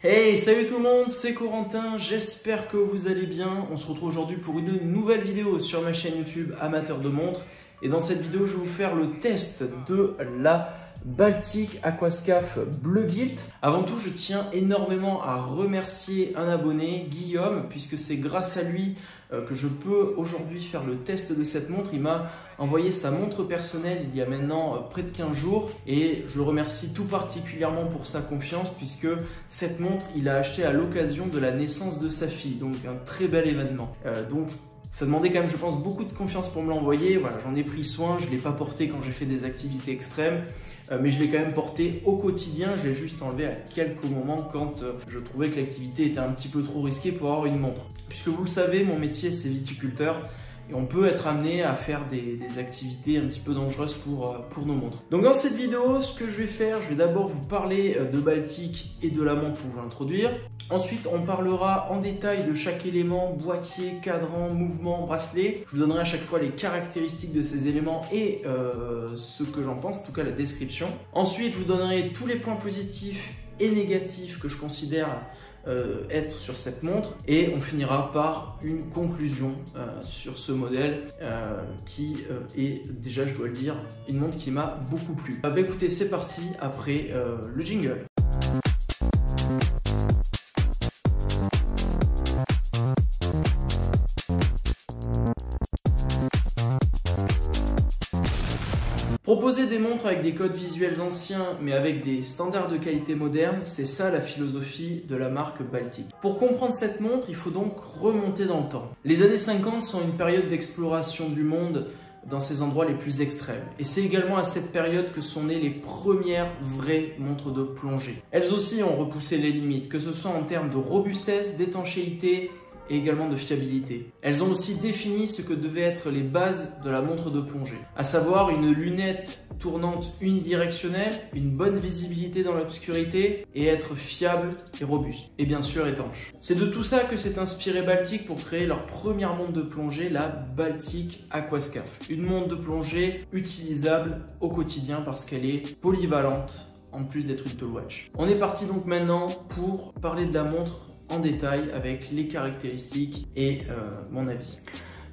Hey, salut tout le monde, c'est Corentin, j'espère que vous allez bien. On se retrouve aujourd'hui pour une nouvelle vidéo sur ma chaîne YouTube Amateur de montres. Et dans cette vidéo, je vais vous faire le test de la Baltic Aquascaf Bleu Gilt. Avant tout, je tiens énormément à remercier un abonné, Guillaume, puisque c'est grâce à lui euh, que je peux aujourd'hui faire le test de cette montre. Il m'a envoyé sa montre personnelle il y a maintenant euh, près de 15 jours et je le remercie tout particulièrement pour sa confiance puisque cette montre, il a acheté à l'occasion de la naissance de sa fille, donc un très bel événement. Euh, donc ça demandait quand même, je pense, beaucoup de confiance pour me l'envoyer. Voilà, j'en ai pris soin, je ne l'ai pas porté quand j'ai fait des activités extrêmes, euh, mais je l'ai quand même porté au quotidien. Je l'ai juste enlevé à quelques moments quand euh, je trouvais que l'activité était un petit peu trop risquée pour avoir une montre. Puisque vous le savez, mon métier c'est viticulteur et on peut être amené à faire des, activités un petit peu dangereuses pour, euh, pour nos montres. Donc dans cette vidéo, ce que je vais faire, je vais d'abord vous parler euh, de Baltic et de la montre pour vous l'introduire. Ensuite, on parlera en détail de chaque élément, boîtier, cadran, mouvement, bracelet. Je vous donnerai à chaque fois les caractéristiques de ces éléments et euh, ce que j'en pense, en tout cas la description. Ensuite, je vous donnerai tous les points positifs et négatifs que je considère euh, être sur cette montre et on finira par une conclusion euh, sur ce modèle euh, qui est déjà je dois le dire une montre qui m'a beaucoup plu. bah écoutez c'est parti après le jingle. Proposer des montres avec des codes visuels anciens mais avec des standards de qualité modernes, c'est ça la philosophie de la marque Baltic. Pour comprendre cette montre, il faut donc remonter dans le temps. Les années 50 sont une période d'exploration du monde dans ces endroits les plus extrêmes. Et c'est également à cette période que sont nées les premières vraies montres de plongée. Elles aussi ont repoussé les limites, que ce soit en termes de robustesse, d'étanchéité, également de fiabilité. Elles ont aussi défini ce que devaient être les bases de la montre de plongée, à savoir une lunette tournante unidirectionnelle, une bonne visibilité dans l'obscurité et être fiable et robuste. Et bien sûr étanche. C'est de tout ça que s'est inspiré Baltic pour créer leur première montre de plongée, la Baltic Aquascaf. Une montre de plongée utilisable au quotidien parce qu'elle est polyvalente en plus d'être une tall watch. On est parti donc maintenant pour parler de la montre détail avec les caractéristiques et euh, mon avis.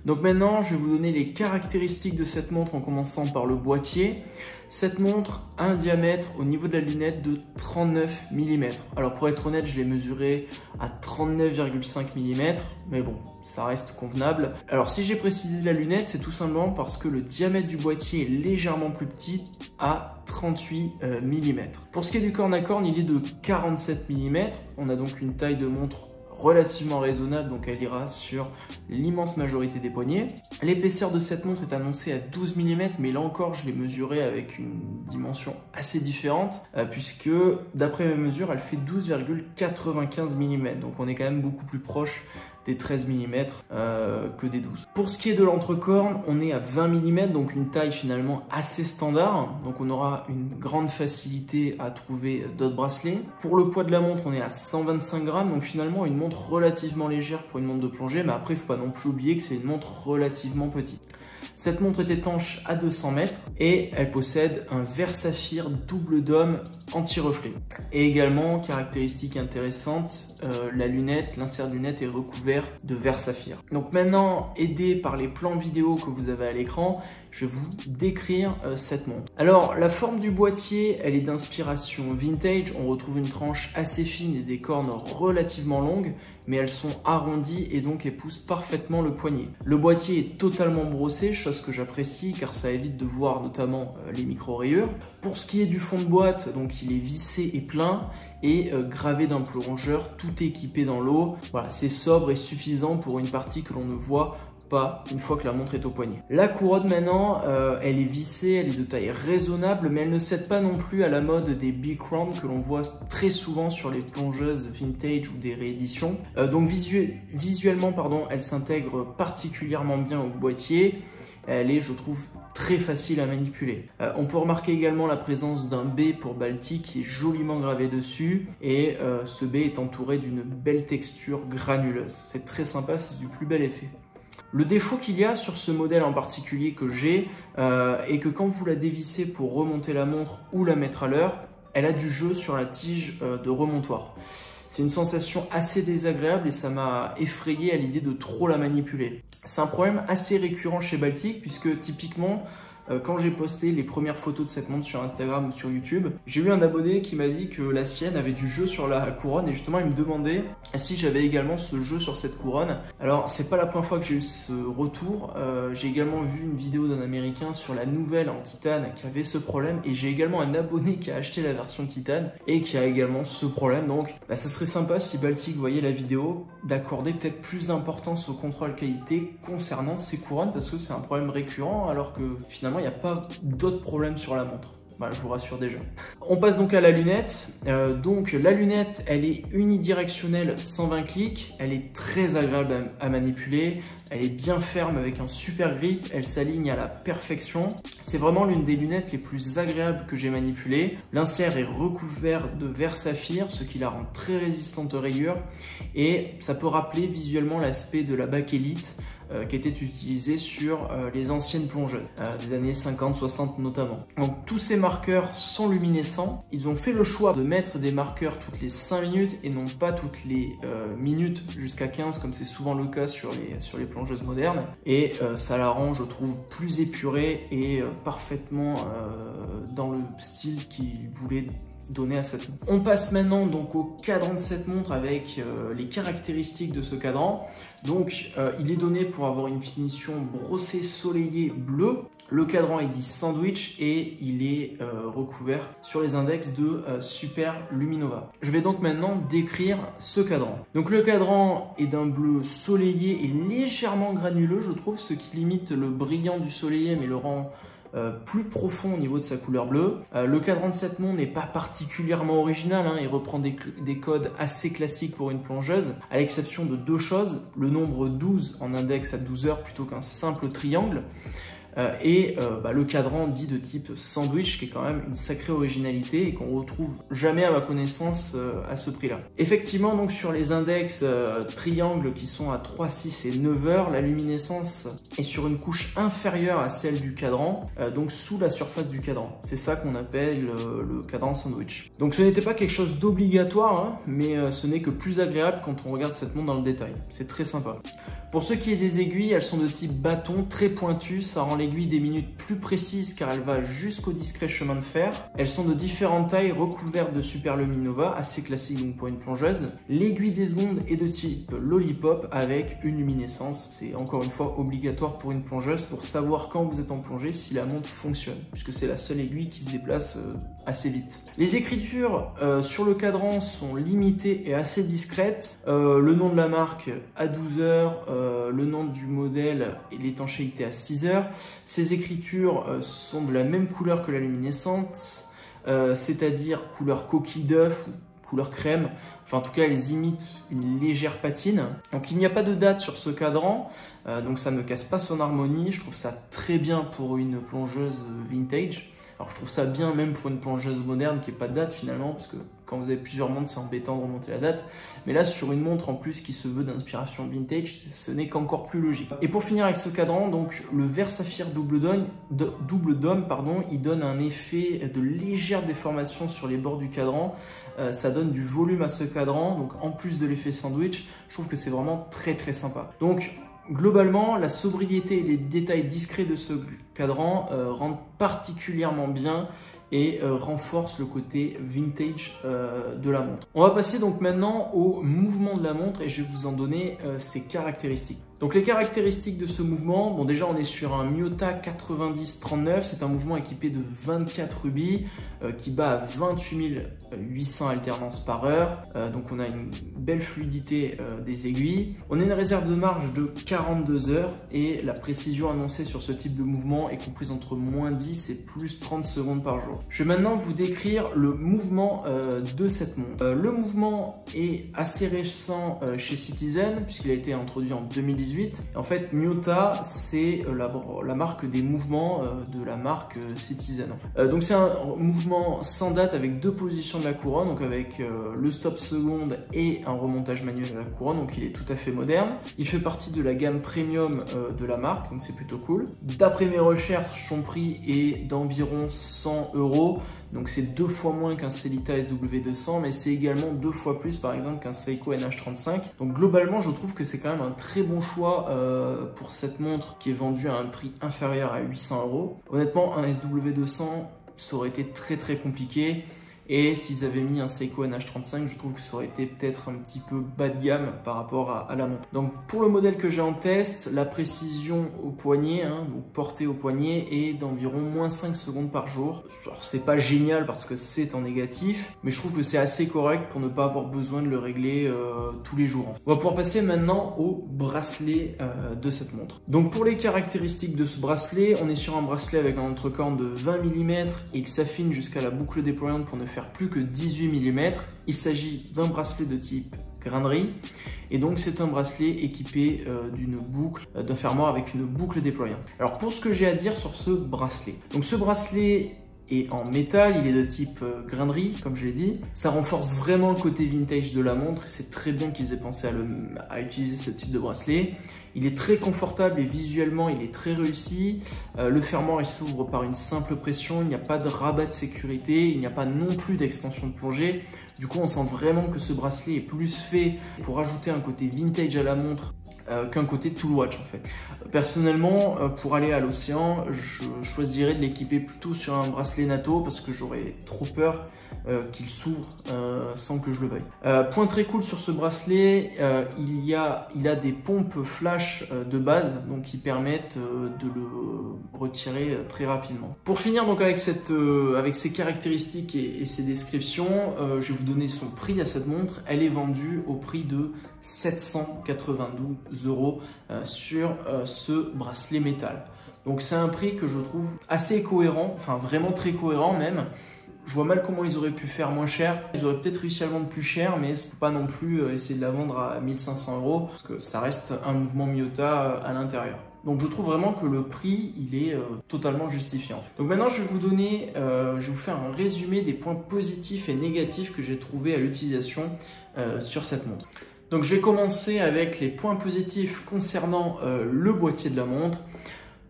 Donc maintenant, je vais vous donner les caractéristiques de cette montre en commençant par le boîtier. Cette montre a un diamètre au niveau de la lunette de 39 mm. Alors pour être honnête, je l'ai mesuré à 39,5 mm, mais bon, ça reste convenable. Alors si j'ai précisé la lunette, c'est tout simplement parce que le diamètre du boîtier est légèrement plus petit à 38 euh, mm. Pour ce qui est du corne à corne, il est de 47 mm. On a donc une taille de montre relativement raisonnable, donc elle ira sur l'immense majorité des poignets. L'épaisseur de cette montre est annoncée à 12 mm, mais là encore, je l'ai mesurée avec une dimension assez différente, euh, puisque d'après mes mesures, elle fait 12,95 mm, donc on est quand même beaucoup plus proche des 13 mm euh, que des 12. Pour ce qui est de l'entrecorne, on est à 20 mm, donc une taille finalement assez standard. Donc on aura une grande facilité à trouver d'autres bracelets. Pour le poids de la montre, on est à 125 grammes, donc finalement une montre relativement légère pour une montre de plongée, mais après il faut pas non plus oublier que c'est une montre relativement petite. Cette montre est étanche à 200 mètres et elle possède un verre saphir double dôme anti-reflet. Et également, caractéristique intéressante, euh, la lunette, l'insert lunette est recouvert de verre saphir. Donc maintenant, aidé par les plans vidéo que vous avez à l'écran, je vais vous décrire euh, cette montre. Alors, la forme du boîtier, elle est d'inspiration vintage. On retrouve une tranche assez fine et des cornes relativement longues, mais elles sont arrondies et donc elles poussent parfaitement le poignet. Le boîtier est totalement brossé, chose que j'apprécie car ça évite de voir notamment euh, les micro-rayures. Pour ce qui est du fond de boîte, donc il est vissé et plein et euh, gravé d'un plongeur, tout équipé dans l'eau. Voilà, c'est sobre et suffisant pour une partie que l'on ne voit une fois que la montre est au poignet. La couronne maintenant, euh, elle est vissée, elle est de taille raisonnable, mais elle ne cède pas non plus à la mode des big crown que l'on voit très souvent sur les plongeuses vintage ou des rééditions. Euh, donc visuellement, pardon, elle s'intègre particulièrement bien au boîtier. Elle est, je trouve, très facile à manipuler. Euh, on peut remarquer également la présence d'un B pour Baltic qui est joliment gravé dessus et ce B est entouré d'une belle texture granuleuse. C'est très sympa, c'est du plus bel effet. Le défaut qu'il y a sur ce modèle en particulier que j'ai euh, est que quand vous la dévissez pour remonter la montre ou la mettre à l'heure, elle a du jeu sur la tige euh, de remontoir. C'est une sensation assez désagréable et ça m'a effrayé à l'idée de trop la manipuler. C'est un problème assez récurrent chez Baltic puisque typiquement euh, quand j'ai posté les premières photos de cette montre sur Instagram ou sur YouTube, j'ai eu un abonné qui m'a dit que la sienne avait du jeu sur la couronne et justement il me demandait si j'avais également ce jeu sur cette couronne. Alors c'est pas la première fois que j'ai eu ce retour, euh, j'ai également vu une vidéo d'un américain sur la nouvelle en titane qui avait ce problème et j'ai également un abonné qui a acheté la version titane et qui a également ce problème donc bah, ça serait sympa si Baltic voyait la vidéo d'accorder peut-être plus d'importance au contrôle qualité concernant ces couronnes parce que c'est un problème récurrent alors que finalement il n'y a pas d'autres problèmes sur la montre. Bah, je vous rassure déjà. On passe donc à la lunette. Euh, donc la lunette, elle est unidirectionnelle 120 clics. Elle est très agréable à, manipuler. Elle est bien ferme avec un super grip. Elle s'aligne à la perfection. C'est vraiment l'une des lunettes les plus agréables que j'ai manipulées. L'insert est recouvert de verre saphir, ce qui la rend très résistante aux rayures. Et ça peut rappeler visuellement l'aspect de la bac Elite. Euh, qui était utilisé sur euh, les anciennes plongeuses, euh, des années 50-60 notamment. Donc tous ces marqueurs sont luminescents. Ils ont fait le choix de mettre des marqueurs toutes les 5 minutes et non pas toutes les minutes jusqu'à 15 comme c'est souvent le cas sur les, sur les plongeuses modernes. Et ça la rend, je trouve, plus épurée et parfaitement dans le style qu'ils voulaient On passe maintenant donc au cadran de cette montre avec euh, les caractéristiques de ce cadran. Donc euh, il est donné pour avoir une finition brossée soleillée bleue. Le cadran est dit sandwich et il est euh, recouvert sur les index de Super Luminova. Je vais donc maintenant décrire ce cadran. Donc le cadran est d'un bleu soleillé et légèrement granuleux je trouve, ce qui limite le brillant du soleillé mais le rend euh, plus profond au niveau de sa couleur bleue. Euh, le cadran de cette montre n'est pas particulièrement original, hein, il reprend des, des, codes assez classiques pour une plongeuse, à l'exception de deux choses, le nombre 12 en index à 12 heures plutôt qu'un simple triangle, et euh, bah, le cadran dit de type sandwich qui est quand même une sacrée originalité et qu'on retrouve jamais à ma connaissance euh, à ce prix là. Effectivement donc sur les index triangles qui sont à 3, 6 et 9 heures, la luminescence est sur une couche inférieure à celle du cadran, donc sous la surface du cadran. C'est ça qu'on appelle le cadran sandwich. Donc ce n'était pas quelque chose d'obligatoire, hein, mais ce n'est que plus agréable quand on regarde cette montre dans le détail. C'est très sympa. Pour ce qui est des aiguilles, elles sont de type bâton, très pointues, ça rend l'aiguille des minutes plus précise car elle va jusqu'au discret chemin de fer. Elles sont de différentes tailles recouvertes de super luminova, assez classique donc pour une plongeuse. L'aiguille des secondes est de type lollipop avec une luminescence. C'est encore une fois obligatoire pour une plongeuse pour savoir quand vous êtes en plongée si la montre fonctionne, puisque c'est la seule aiguille qui se déplace euh, assez vite. Les écritures euh, sur le cadran sont limitées et assez discrètes. Euh, le nom de la marque à 12 heures, le nom du modèle et l'étanchéité à 6 heures. Ces écritures euh, sont de la même couleur que la luminescence, euh, c'est-à-dire couleur coquille d'œuf ou couleur crème. Enfin, en tout cas, elles imitent une légère patine. Donc, il n'y a pas de date sur ce cadran, donc ça ne casse pas son harmonie. Je trouve ça très bien pour une plongeuse vintage. Alors je trouve ça bien même pour une plongeuse moderne qui n'est pas de date finalement, parce que quand vous avez plusieurs montres, c'est embêtant de remonter la date. Mais là, sur une montre en plus qui se veut d'inspiration vintage, ce n'est qu'encore plus logique. Et pour finir avec ce cadran, donc le verre saphir double dôme, pardon, il donne un effet de légère déformation sur les bords du cadran. Euh, ça donne du volume à ce cadran, donc en plus de l'effet sandwich, je trouve que c'est vraiment très très sympa. Donc Globalement, la sobriété et les détails discrets de ce cadran euh, rendent particulièrement bien et euh, renforcent le côté vintage euh, de la montre. On va passer donc maintenant au mouvement de la montre et je vais vous en donner ses caractéristiques. Donc les caractéristiques de ce mouvement, bon déjà on est sur un Miota 9039, c'est un mouvement équipé de 24 rubis euh, qui bat à 28 800 alternances par heure, euh, donc on a une belle fluidité euh, des aiguilles. On a une réserve de marge de 42 heures et la précision annoncée sur ce type de mouvement est comprise entre moins 10 et plus 30 secondes par jour. Je vais maintenant vous décrire le mouvement de cette montre. le mouvement est assez récent chez Citizen puisqu'il a été introduit en 2019 2018. En fait, Miota, c'est la, la, marque des mouvements de la marque Citizen. donc c'est un mouvement sans date avec deux positions de la couronne, donc avec le stop seconde et un remontage manuel de la couronne, donc il est tout à fait moderne. Il fait partie de la gamme premium de la marque, donc c'est plutôt cool. D'après mes recherches, son prix est d'environ 100 euros. Donc c'est deux fois moins qu'un Celita SW200, mais c'est également deux fois plus par exemple qu'un Seiko NH35. Donc globalement, je trouve que c'est quand même un très bon choix euh, pour cette montre qui est vendue à un prix inférieur à 800 euros. Honnêtement, un SW200, ça aurait été très très compliqué. Et s'ils avaient mis un Seiko NH35, je trouve que ça aurait été peut-être un petit peu bas de gamme par rapport à, la montre. Donc pour le modèle que j'ai en test, la précision au poignet, hein, donc portée au poignet, est d'environ moins 5 secondes par jour. Alors c'est pas génial parce que c'est en négatif, mais je trouve que c'est assez correct pour ne pas avoir besoin de le régler euh, tous les jours. On va pouvoir passer maintenant au bracelet euh, de cette montre. Donc pour les caractéristiques de ce bracelet, on est sur un bracelet avec un entrecorne de 20 mm et il s'affine jusqu'à la boucle déployante pour ne plus que 18 mm. Il s'agit d'un bracelet de type grainerie et donc c'est un bracelet équipé euh, d'une boucle, euh, d'un fermoir avec une boucle déployante. Alors pour ce que j'ai à dire sur ce bracelet, donc ce bracelet est en métal, il est de type euh, grainerie, comme je l'ai dit. Ça renforce vraiment le côté vintage de la montre. C'est très bien qu'ils aient pensé à, à, utiliser ce type de bracelet. Il est très confortable et visuellement, il est très réussi. Euh, le fermoir, il s'ouvre par une simple pression. Il n'y a pas de rabat de sécurité. Il n'y a pas non plus d'extension de plongée. Du coup, on sent vraiment que ce bracelet est plus fait pour ajouter un côté vintage à la montre euh, qu'un côté tool watch en fait. Personnellement, euh, pour aller à l'océan, je choisirais de l'équiper plutôt sur un bracelet NATO parce que j'aurais trop peur euh, qu'il s'ouvre sans que je le veuille. point très cool sur ce bracelet, il, y a, il a des pompes flash de base donc qui permettent de le retirer très rapidement. Pour finir donc avec, cette, avec ces caractéristiques et, et ces descriptions, je vais vous donner son prix à cette montre. Elle est vendue au prix de 792 euros sur ce bracelet métal. Donc c'est un prix que je trouve assez cohérent, enfin vraiment très cohérent même. Je vois mal comment ils auraient pu faire moins cher. Ils auraient peut-être réussi à le vendre plus cher, mais pas non plus euh, essayer de la vendre à 1500 euros, parce que ça reste un mouvement Miota euh, à l'intérieur. Donc je trouve vraiment que le prix, il est euh, totalement justifié. Donc maintenant, je vais vous donner, je vais vous faire un résumé des points positifs et négatifs que j'ai trouvé à l'utilisation sur cette montre. Donc je vais commencer avec les points positifs concernant euh, le boîtier de la montre.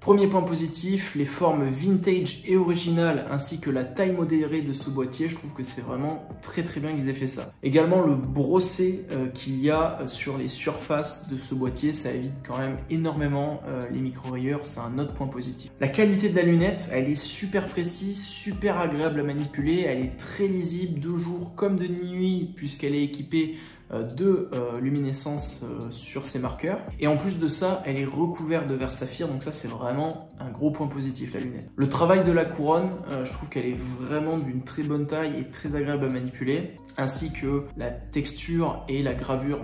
Premier point positif, les formes vintage et originales ainsi que la taille modérée de ce boîtier, je trouve que c'est vraiment très très bien qu'ils aient fait ça. Également le brossé euh, qu'il y a sur les surfaces de ce boîtier, ça évite quand même énormément euh, les micro-rayures, c'est un autre point positif. La qualité de la lunette, elle est super précise, super agréable à manipuler, elle est très lisible de jour comme de nuit puisqu'elle est équipée de euh, luminescence euh, sur ses marqueurs. Et en plus de ça, elle est recouverte de verre saphir, donc ça c'est vraiment un gros point positif la lunette. Le travail de la couronne, je trouve qu'elle est vraiment d'une très bonne taille et très agréable à manipuler, ainsi que la texture et la gravure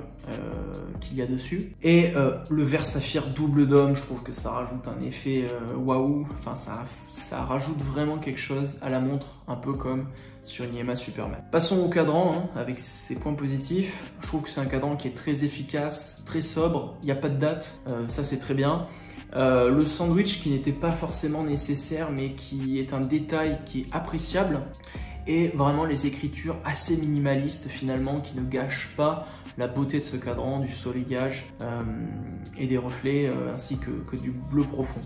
qu'il y a dessus. Et le verre saphir double dôme, je trouve que ça rajoute un effet waouh, enfin ça, ça rajoute vraiment quelque chose à la montre, un peu comme sur une IMA Superman. Passons au cadran hein, avec ses points positifs. Je trouve que c'est un cadran qui est très efficace, très sobre, il n'y a pas de date, euh, ça c'est très bien. Euh, le sandwich qui n'était pas forcément nécessaire mais qui est un détail qui est appréciable et vraiment les écritures assez minimalistes finalement qui ne gâchent pas la beauté de ce cadran, du soleillage euh, et des reflets ainsi que du bleu profond.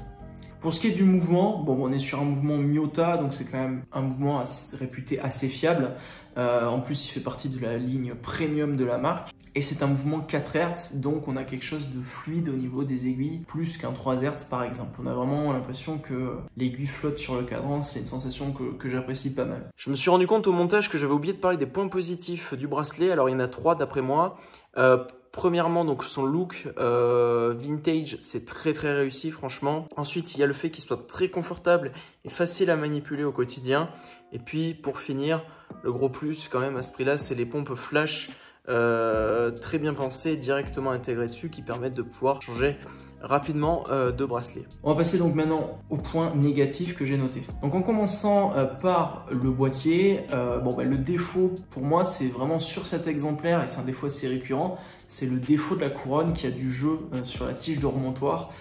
Pour ce qui est du mouvement, bon, on est sur un mouvement Miota, donc c'est quand même un mouvement réputé assez fiable. Euh, en plus, il fait partie de la ligne premium de la marque. Et c'est un mouvement 4 Hz, donc on a quelque chose de fluide au niveau des aiguilles, plus qu'un 3 Hz par exemple. On a vraiment l'impression que l'aiguille flotte sur le cadran, c'est une sensation que, j'apprécie pas mal. Je me suis rendu compte au montage que j'avais oublié de parler des points positifs du bracelet, alors il y en a trois d'après moi. Euh, Premièrement, donc son look euh, vintage, c'est très très réussi franchement. Ensuite, il y a le fait qu'il soit très confortable et facile à manipuler au quotidien. Et puis pour finir, le gros plus quand même à ce prix-là, c'est les pompes flash euh, très bien pensées, directement intégrées dessus, qui permettent de pouvoir changer rapidement euh, deux bracelets. On va passer donc maintenant au point négatif que j'ai noté. Donc en commençant par le boîtier, bah, le défaut pour moi c'est vraiment sur cet exemplaire et c'est un défaut assez récurrent, c'est le défaut de la couronne qui a du jeu sur la tige de remontoir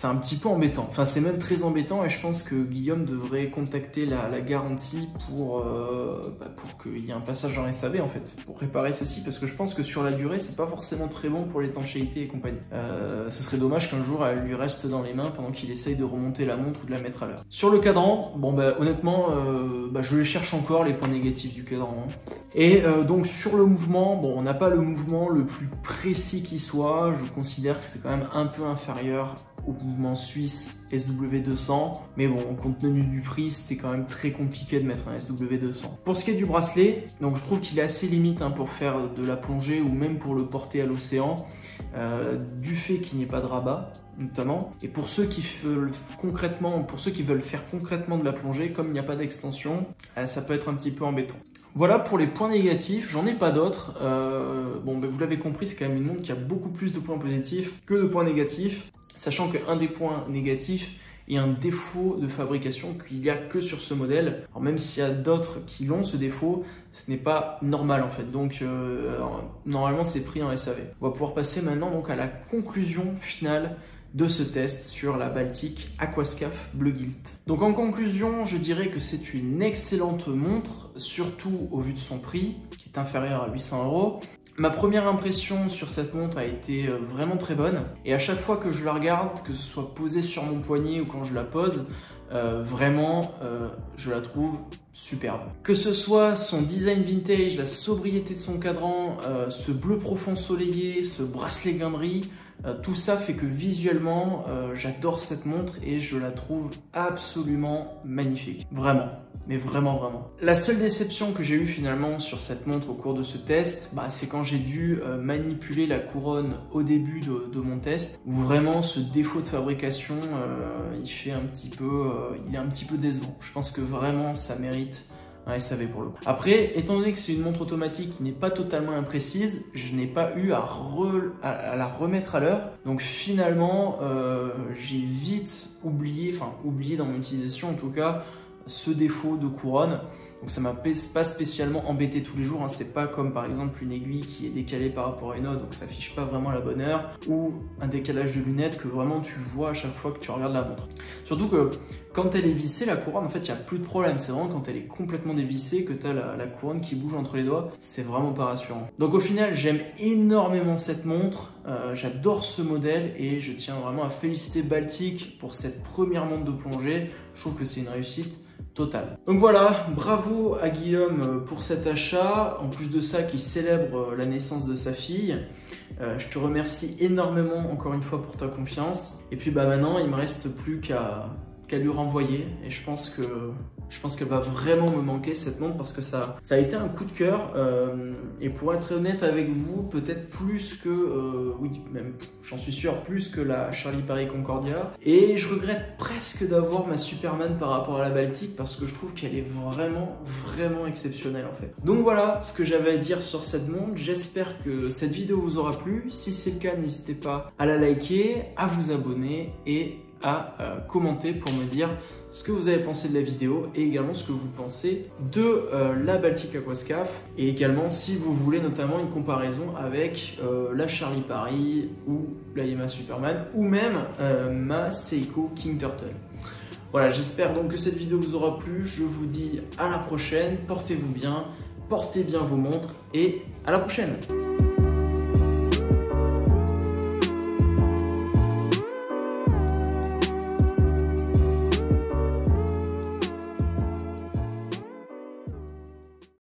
c'est un petit peu embêtant. Enfin, c'est même très embêtant et je pense que Guillaume devrait contacter la, garantie pour, euh, bah, pour qu'il y ait un passage en SAV en fait, pour réparer ceci parce que je pense que sur la durée, c'est pas forcément très bon pour l'étanchéité et compagnie. Euh, ce serait dommage qu'un jour elle lui reste dans les mains pendant qu'il essaye de remonter la montre ou de la mettre à l'heure. Sur le cadran, bon bah honnêtement, euh, bah, je les cherche encore les points négatifs du cadran. Hein. Et euh, donc sur le mouvement, bon on n'a pas le mouvement le plus précis qui soit, je considère que c'est quand même un peu inférieur au mouvement suisse SW200. Mais bon, compte tenu du prix, c'était quand même très compliqué de mettre un SW200. Pour ce qui est du bracelet, donc je trouve qu'il est assez limite hein, pour faire de la plongée ou même pour le porter à l'océan, euh, du fait qu'il n'y ait pas de rabat notamment. Et pour ceux qui veulent concrètement, pour ceux qui veulent faire concrètement de la plongée, comme il n'y a pas d'extension, euh, ça peut être un petit peu embêtant. Voilà pour les points négatifs, j'en ai pas d'autres. Euh, bon, ben, vous l'avez compris, c'est quand même une montre qui a beaucoup plus de points positifs que de points négatifs sachant qu'un des points négatifs est un défaut de fabrication qu'il n'y a que sur ce modèle. Alors même s'il y a d'autres qui l'ont ce défaut, ce n'est pas normal en fait. Donc euh, normalement c'est pris en SAV. On va pouvoir passer maintenant donc à la conclusion finale de ce test sur la Baltic Aquascaf Bleu Gilt. Donc en conclusion, je dirais que c'est une excellente montre, surtout au vu de son prix, qui est inférieur à 800 euros. Ma première impression sur cette montre a été euh, vraiment très bonne. Et à chaque fois que je la regarde, que ce soit posée sur mon poignet ou quand je la pose, euh, vraiment euh, je la trouve superbe. Que ce soit son design vintage, la sobriété de son cadran, ce bleu profond soleillé, ce bracelet guinderie, tout ça fait que visuellement j'adore cette montre et je la trouve absolument magnifique. Vraiment mais vraiment vraiment. La seule déception que j'ai eue finalement sur cette montre au cours de ce test, bah, c'est quand j'ai dû euh, manipuler la couronne au début de, mon test, où vraiment ce défaut de fabrication, euh, il fait un petit peu, euh, il est un petit peu décevant. Je pense que vraiment ça mérite un SAV pour. Après, étant donné que c'est une montre automatique qui n'est pas totalement imprécise, je n'ai pas eu à, à, la remettre à l'heure. Donc finalement, j'ai vite oublié, enfin oublié dans mon utilisation en tout cas, ce défaut de couronne. Donc ça m'a pas spécialement embêté tous les jours, hein. c'est pas comme par exemple une aiguille qui est décalée par rapport à une autre, donc ça affiche pas vraiment la bonne heure, ou un décalage de lunettes que vraiment tu vois à chaque fois que tu regardes la montre. Surtout que quand elle est vissée, la couronne, en fait, il n'y a plus de problème. C'est vraiment quand elle est complètement dévissée que tu as la, couronne qui bouge entre les doigts. C'est vraiment pas rassurant. Donc au final, j'aime énormément cette montre. Euh, j'adore ce modèle et je tiens vraiment à féliciter Baltic pour cette première montre de plongée. Je trouve que c'est une réussite Total. Donc voilà, bravo à Guillaume euh, pour cet achat. En plus de ça, qui célèbre euh, la naissance de sa fille. Euh, je te remercie énormément encore une fois pour ta confiance. Et puis bah maintenant, il me reste plus qu'à qu'à lui renvoyer. Et je pense que je pense qu'elle va vraiment me manquer cette montre parce que ça, a été un coup de cœur. Euh, et pour être honnête avec vous, peut-être plus que, euh, oui, même j'en suis sûr, plus que la Charlie Paris Concordia. Et je regrette presque d'avoir ma Superman par rapport à la Baltique parce que je trouve qu'elle est vraiment, vraiment exceptionnelle en fait. Donc voilà ce que j'avais à dire sur cette montre. J'espère que cette vidéo vous aura plu. Si c'est le cas, n'hésitez pas à la liker, à vous abonner et à euh, commenter pour me dire ce que vous avez pensé de la vidéo et également ce que vous pensez de euh, la Baltic Aquascaf et également si vous voulez notamment une comparaison avec euh, la Charlie Paris ou la Yamaha Superman ou même ma Seiko King Turtle. Voilà, j'espère donc que cette vidéo vous aura plu. Je vous dis à la prochaine, portez-vous bien, portez bien vos montres et à la prochaine